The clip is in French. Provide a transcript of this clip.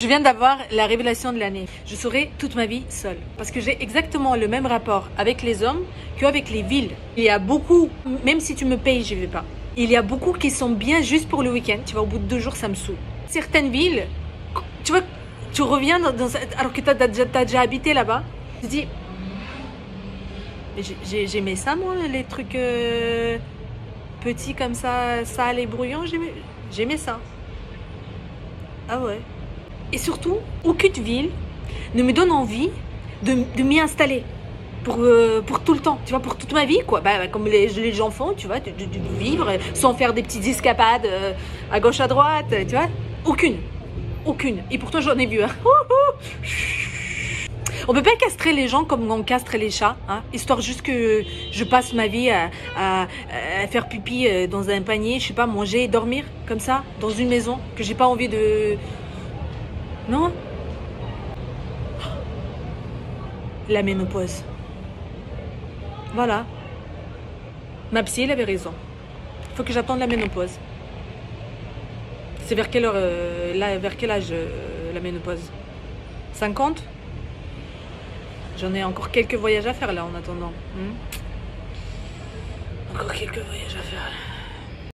Je viens d'avoir la révélation de l'année. Je serai toute ma vie seule. Parce que j'ai exactement le même rapport avec les hommes qu'avec les villes. Il y a beaucoup, même si tu me payes, je vais pas. Il y a beaucoup qui sont bien juste pour le week-end. Tu vois, au bout de deux jours, ça me saoule. Certaines villes, tu vois, tu reviens dans, alors que tu as, déjà habité là-bas. Tu te dis, Mais j'ai- j'ai- j'aimais ça, moi, les trucs euh, petits comme ça, sales et brouillons. J'aimais ça. Ah ouais. Et surtout, aucune ville ne me donne envie de, m'y installer pour, euh, pour tout le temps, tu vois, pour toute ma vie, quoi. Bah, comme les, les gens font, tu vois, de, vivre sans faire des petites escapades euh, à gauche, à droite, tu vois. Aucune. Aucune. Et pourtant, j'en ai vu. hein. On peut pas castrer les gens comme on castre les chats, hein, histoire juste que je passe ma vie à, à- faire pipi euh, dans un panier, je sais pas, manger dormir comme ça, dans une maison, que j'ai pas envie de... Non La ménopause. Voilà. Ma psy, elle avait raison. Faut que j'attende la ménopause. C'est vers quelle heure, euh, là, vers quel âge euh, la ménopause? 50 J'en ai encore quelques voyages à faire là en attendant. Hmm? Encore quelques voyages à faire.